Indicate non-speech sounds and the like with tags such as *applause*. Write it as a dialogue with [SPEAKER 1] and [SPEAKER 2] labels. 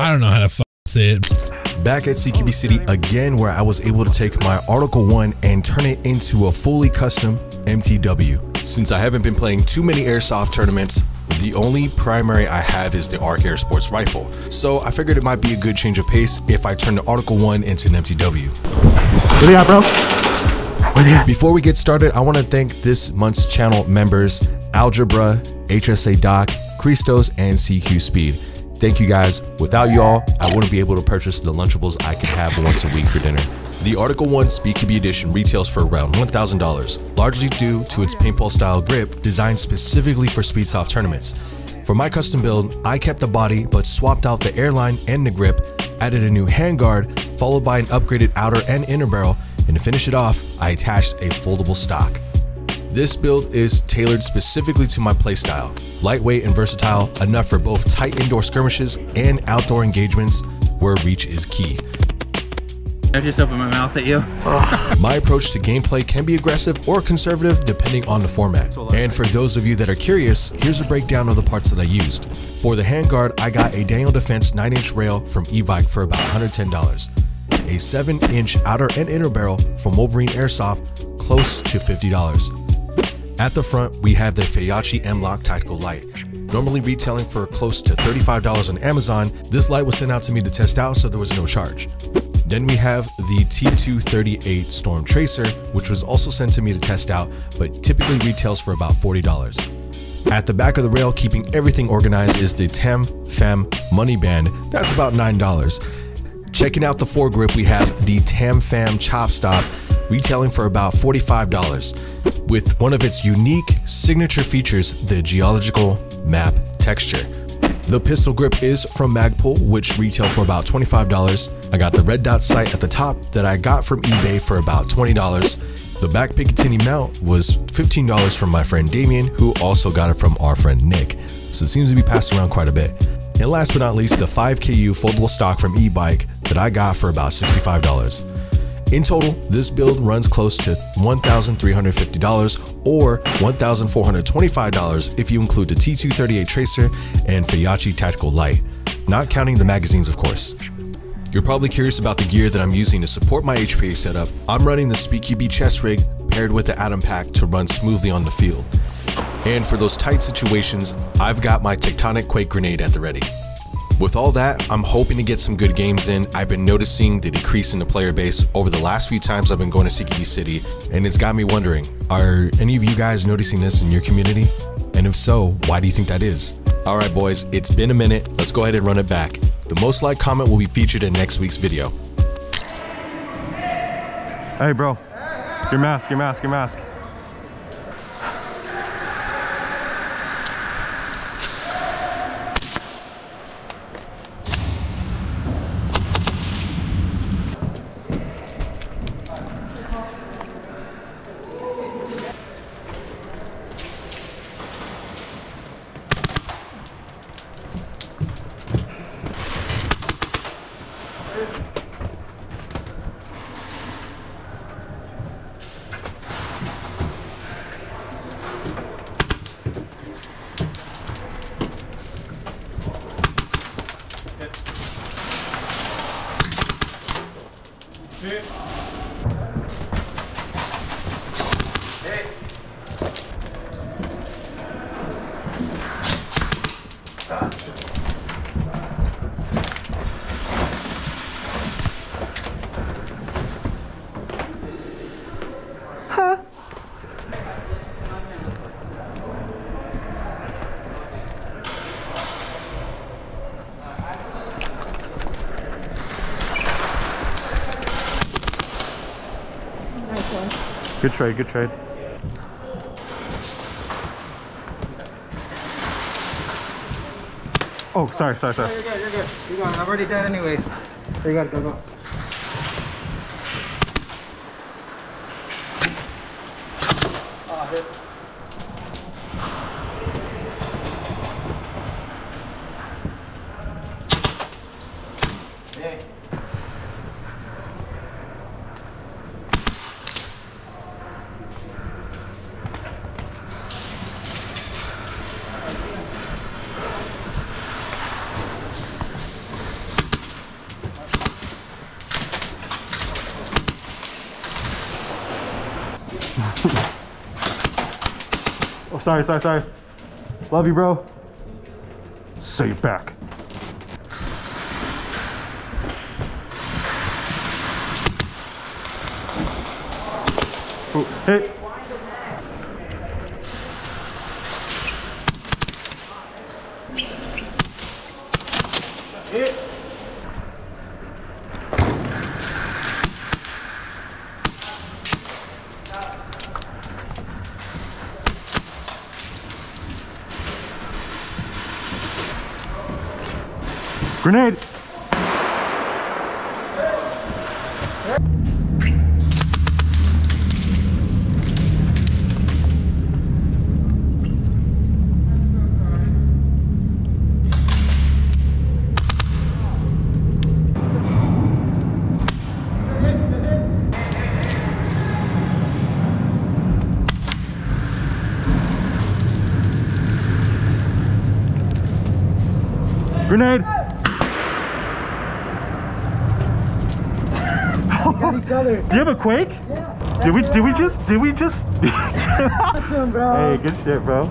[SPEAKER 1] I don't know how to f- say it.
[SPEAKER 2] Back at CQB City again, where I was able to take my Article 1 and turn it into a fully custom MTW. Since I haven't been playing too many airsoft tournaments, the only primary I have is the Arc Air Sports rifle. So I figured it might be a good change of pace if I turn the Article 1 into an MTW.
[SPEAKER 3] What do you got, bro? What do you got?
[SPEAKER 2] Before we get started, I want to thank this month's channel members Algebra, HSA Doc, Christos, and CQ Speed. Thank you guys. Without y'all, I wouldn't be able to purchase the Lunchables I can have once a week for dinner. The Article 1 SpeedQB edition retails for around $1,000, largely due to its paintball style grip designed specifically for Speedsoft tournaments. For my custom build, I kept the body but swapped out the airline and the grip, added a new handguard, followed by an upgraded outer and inner barrel, and to finish it off, I attached a foldable stock. This build is tailored specifically to my playstyle. Lightweight and versatile, enough for both tight indoor skirmishes and outdoor engagements where reach is key.
[SPEAKER 4] I just opened my mouth at you. *laughs*
[SPEAKER 2] My approach to gameplay can be aggressive or conservative depending on the format. And for those of you that are curious, here's a breakdown of the parts that I used. For the handguard, I got a Daniel Defense 9-inch rail from Evike for about $110. A 7-inch outer and inner barrel from Wolverine Airsoft, close to $50. At the front, we have the Feyachi M-Lock Tactical Light. Normally retailing for close to $35 on Amazon, this light was sent out to me to test out so there was no charge. Then we have the T238 Storm Tracer, which was also sent to me to test out, but typically retails for about $40. At the back of the rail, keeping everything organized, is the TAM FAM Money Band. That's about $9. Checking out the foregrip, we have the TAM FAM Chop Stop, retailing for about $45, with one of its unique signature features, the geological map texture. The pistol grip is from Magpul, which retail for about $25. I got the red dot sight at the top that I got from eBay for about $20. The back Picatinny mount was $15 from my friend Damien, who also got it from our friend Nick. So it seems to be passed around quite a bit. And last but not least, the 5KU foldable stock from Evike that I got for about $65. In total, this build runs close to $1,350 or $1,425 if you include the T238 Tracer and Feyachi Tactical Light, not counting the magazines of course. You're probably curious about the gear that I'm using to support my HPA setup. I'm running the SpeedQB chest rig paired with the Atom Pack to run smoothly on the field. And for those tight situations, I've got my Tectonic Quake grenade at the ready. With all that, I'm hoping to get some good games in. I've been noticing the decrease in the player base over the last few times I've been going to CQB City, and it's got me wondering, are any of you guys noticing this in your community? And if so, why do you think that is? Alright boys, it's been a minute, let's go ahead and run it back. The most liked comment will be featured in next week's video.
[SPEAKER 3] Hey, bro. Your mask, your mask, your mask. você. Ei. Good trade, good trade. Oh, sorry, sorry, sorry.
[SPEAKER 4] You're good, you're good. You're going. I'm already dead anyways. You're good, go, go. Oh, hit.
[SPEAKER 3] Oh, sorry, sorry, sorry. Love you, bro. Say it back. Oh, hey. Grenade! Grenade!
[SPEAKER 4] Got *laughs* each other.
[SPEAKER 3] Do you have a quake? Yeah. Did we did we just did we just *laughs*
[SPEAKER 4] Awesome, bro.
[SPEAKER 3] Hey, good shit, bro.